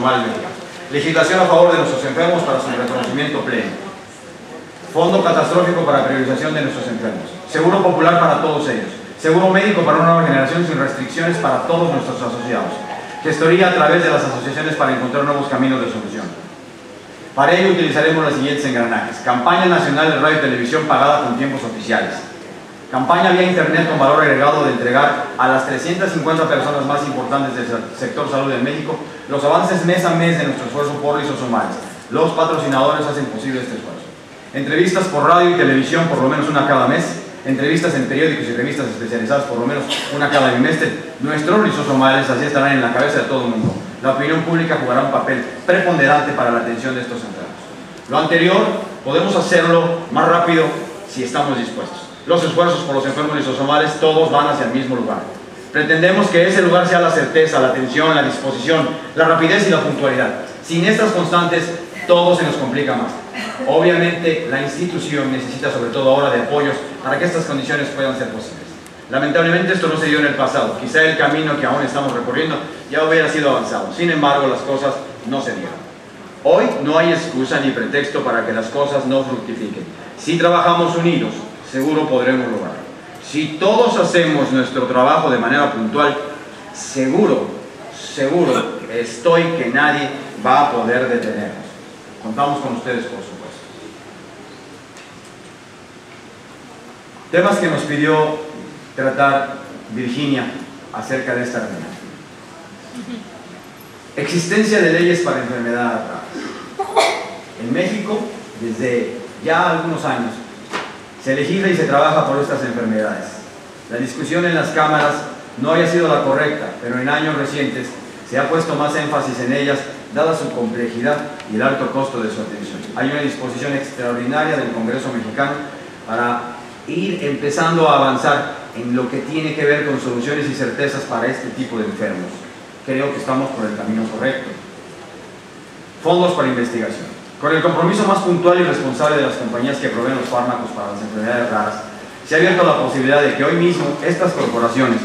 mexicanos. Legislación a favor de nuestros enfermos para su reconocimiento pleno. Fondo catastrófico para priorización de nuestros enfermos. Seguro popular para todos ellos. Seguro médico para una nueva generación sin restricciones para todos nuestros asociados. Gestoría a través de las asociaciones para encontrar nuevos caminos de solución. Para ello utilizaremos los siguientes engranajes. Campaña nacional de radio y televisión pagada con tiempos oficiales. Campaña vía internet con valor agregado de entregar a las 350 personas más importantes del sector salud en México los avances mes a mes de nuestro esfuerzo por lisosomales. Los patrocinadores hacen posible este esfuerzo. Entrevistas por radio y televisión por lo menos una cada mes entrevistas en periódicos y revistas especializadas, por lo menos una cada bimestre, nuestros lisosomales así estarán en la cabeza de todo el mundo. La opinión pública jugará un papel preponderante para la atención de estos enfermos. Lo anterior podemos hacerlo más rápido si estamos dispuestos. Los esfuerzos por los enfermos lisosomales todos van hacia el mismo lugar. Pretendemos que ese lugar sea la certeza, la atención, la disposición, la rapidez y la puntualidad. Sin estas constantes, todo se nos complica más. Obviamente la institución necesita sobre todo ahora de apoyos para que estas condiciones puedan ser posibles. Lamentablemente esto no se dio en el pasado, quizá el camino que aún estamos recorriendo ya hubiera sido avanzado, sin embargo las cosas no se dieron. Hoy no hay excusa ni pretexto para que las cosas no fructifiquen. Si trabajamos unidos, seguro podremos lograrlo. Si todos hacemos nuestro trabajo de manera puntual, seguro, seguro estoy que nadie va a poder detenernos. Contamos con ustedes por supuesto. Temas que nos pidió tratar Virginia acerca de esta reunión. Existencia de leyes para enfermedad En México, desde ya algunos años, se legisla y se trabaja por estas enfermedades. La discusión en las cámaras no haya sido la correcta, pero en años recientes se ha puesto más énfasis en ellas dada su complejidad y el alto costo de su atención. Hay una disposición extraordinaria del Congreso mexicano para ir empezando a avanzar en lo que tiene que ver con soluciones y certezas para este tipo de enfermos. Creo que estamos por el camino correcto. Fondos para investigación. Con el compromiso más puntual y responsable de las compañías que proveen los fármacos para las enfermedades raras, se ha abierto la posibilidad de que hoy mismo estas corporaciones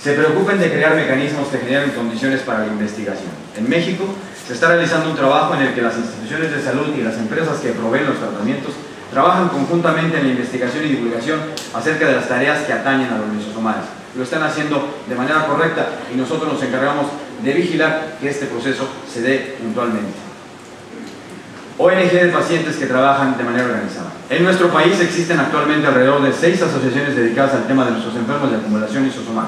se preocupen de crear mecanismos que generen condiciones para la investigación. En México se está realizando un trabajo en el que las instituciones de salud y las empresas que proveen los tratamientos trabajan conjuntamente en la investigación y divulgación acerca de las tareas que atañen a los lisosomas. Lo están haciendo de manera correcta y nosotros nos encargamos de vigilar que este proceso se dé puntualmente. ONG de pacientes que trabajan de manera organizada. En nuestro país existen actualmente alrededor de seis asociaciones dedicadas al tema de nuestros enfermos de acumulación lisosomal.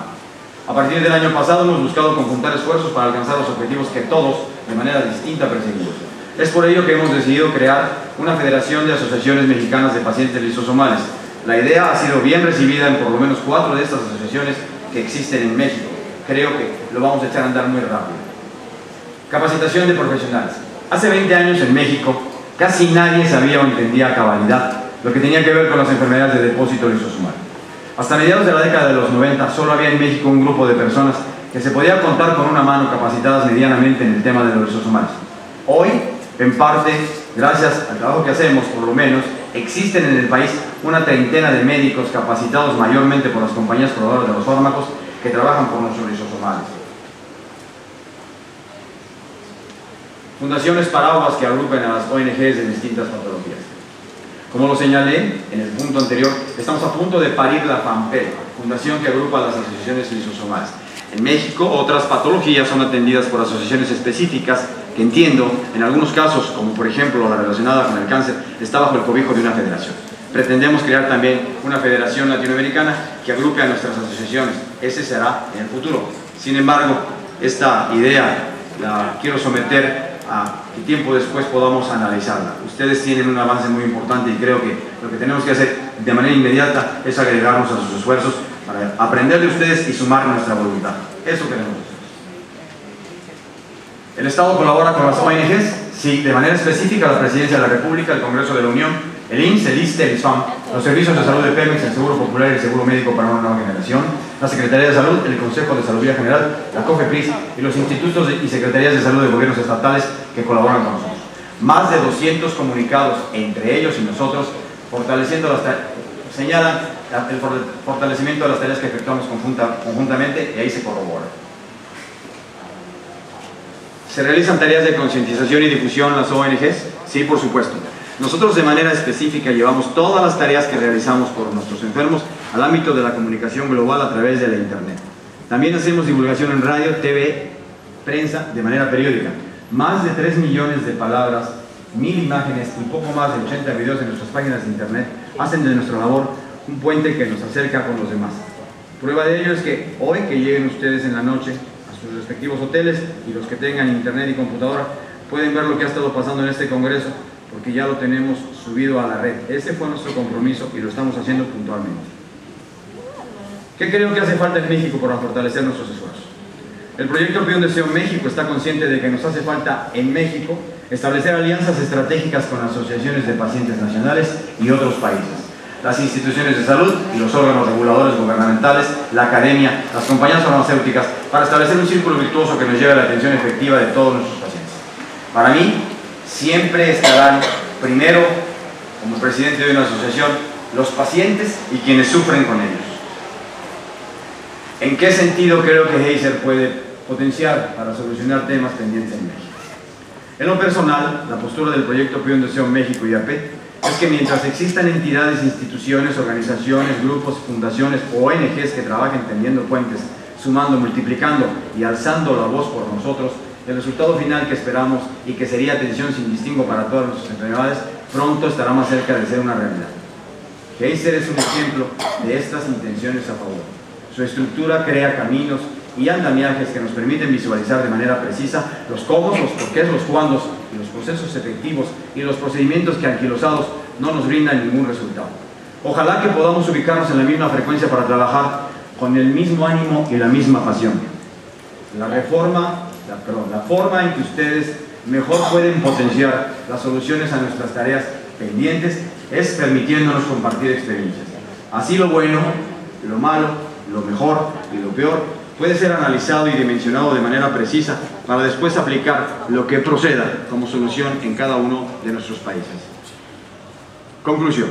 A partir del año pasado hemos buscado conjuntar esfuerzos para alcanzar los objetivos que todos, de manera distinta, perseguimos. Es por ello que hemos decidido crear una federación de asociaciones mexicanas de pacientes lisosomales. La idea ha sido bien recibida en por lo menos cuatro de estas asociaciones que existen en México. Creo que lo vamos a echar a andar muy rápido. Capacitación de profesionales. Hace 20 años en México casi nadie sabía o entendía a cabalidad lo que tenía que ver con las enfermedades de depósito lisosomal. Hasta mediados de la década de los 90 solo había en México un grupo de personas que se podía contar con una mano capacitadas medianamente en el tema de los humanos. Hoy, en parte, gracias al trabajo que hacemos, por lo menos, existen en el país una treintena de médicos capacitados mayormente por las compañías proveedoras de los fármacos que trabajan por nuestros humanos. Fundaciones paraguas que agrupen a las ONGs de distintas patologías. Como lo señalé en el punto anterior, estamos a punto de parir la FAMPEL, fundación que agrupa a las asociaciones lisosomales. En México, otras patologías son atendidas por asociaciones específicas que entiendo, en algunos casos, como por ejemplo la relacionada con el cáncer, está bajo el cobijo de una federación. Pretendemos crear también una federación latinoamericana que agrupe a nuestras asociaciones. Ese será en el futuro. Sin embargo, esta idea la quiero someter que tiempo después podamos analizarla. Ustedes tienen un avance muy importante y creo que lo que tenemos que hacer de manera inmediata es agregarnos a sus esfuerzos para aprender de ustedes y sumar nuestra voluntad. Eso queremos. El Estado colabora con las ONGs, sí, de manera específica la Presidencia de la República, el Congreso de la Unión, el INSS, el ISTE, el ISFAM, los servicios de salud de Pemex, el Seguro Popular y el Seguro Médico para una nueva generación, la Secretaría de Salud, el Consejo de Salud General, la COFEPRIS y los institutos y secretarías de salud de gobiernos estatales que colaboran con nosotros. Más de 200 comunicados entre ellos y nosotros, fortaleciendo las señalan el fortalecimiento de las tareas que efectuamos conjuntamente y ahí se corrobora. ¿Se realizan tareas de concientización y difusión las ONGs? Sí, por supuesto. Nosotros de manera específica llevamos todas las tareas que realizamos por nuestros enfermos al ámbito de la comunicación global a través de la Internet. También hacemos divulgación en radio, TV, prensa, de manera periódica. Más de 3 millones de palabras, mil imágenes y poco más de 80 videos en nuestras páginas de Internet hacen de nuestra labor un puente que nos acerca con los demás. Prueba de ello es que hoy que lleguen ustedes en la noche sus respectivos hoteles y los que tengan internet y computadora pueden ver lo que ha estado pasando en este congreso porque ya lo tenemos subido a la red. Ese fue nuestro compromiso y lo estamos haciendo puntualmente. ¿Qué creo que hace falta en México para fortalecer nuestros esfuerzos? El proyecto Pion Deseo México está consciente de que nos hace falta en México establecer alianzas estratégicas con asociaciones de pacientes nacionales y otros países, las instituciones de salud y los órganos reguladores gubernamentales, la academia, las compañías farmacéuticas, para establecer un círculo virtuoso que nos lleve a la atención efectiva de todos nuestros pacientes. Para mí, siempre estarán primero, como presidente de una asociación, los pacientes y quienes sufren con ellos. ¿En qué sentido creo que Heiser puede potenciar para solucionar temas pendientes en México? En lo personal, la postura del proyecto Pion Deseo México y AP es que mientras existan entidades, instituciones, organizaciones, grupos, fundaciones o ONGs que trabajen tendiendo puentes, sumando, multiplicando y alzando la voz por nosotros, el resultado final que esperamos y que sería atención sin distingo para todas nuestras enfermedades, pronto estará más cerca de ser una realidad. Geiser es un ejemplo de estas intenciones a favor. Su estructura crea caminos y andamiajes que nos permiten visualizar de manera precisa los cómo, los porqués, los cuándos y los procesos efectivos y los procedimientos que anquilosados no nos brindan ningún resultado. Ojalá que podamos ubicarnos en la misma frecuencia para trabajar con el mismo ánimo y la misma pasión. La reforma la, perdón, la forma en que ustedes mejor pueden potenciar las soluciones a nuestras tareas pendientes es permitiéndonos compartir experiencias. Así lo bueno, lo malo, lo mejor y lo peor puede ser analizado y dimensionado de manera precisa para después aplicar lo que proceda como solución en cada uno de nuestros países. Conclusión.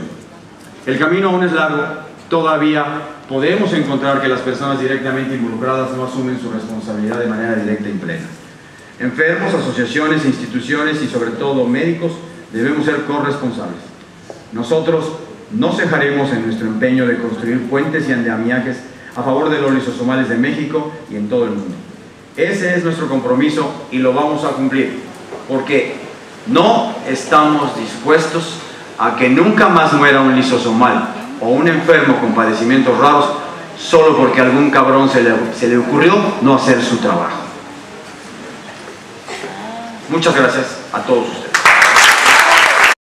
El camino aún es largo, todavía podemos encontrar que las personas directamente involucradas no asumen su responsabilidad de manera directa y plena. Enfermos, asociaciones, instituciones y sobre todo médicos debemos ser corresponsables. Nosotros no cejaremos en nuestro empeño de construir puentes y andamiajes a favor de los lisosomales de México y en todo el mundo. Ese es nuestro compromiso y lo vamos a cumplir, porque no estamos dispuestos a que nunca más muera un lisosomal o un enfermo con padecimientos raros solo porque a algún cabrón se le, se le ocurrió no hacer su trabajo. Muchas gracias a todos ustedes.